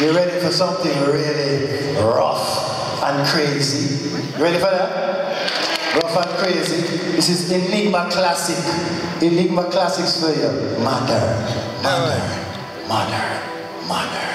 You ready for something really rough and crazy? You ready for that? Rough and crazy. This is Enigma Classic. Enigma Classics for you. Mother, mother, mother, mother, mother, mother, mother.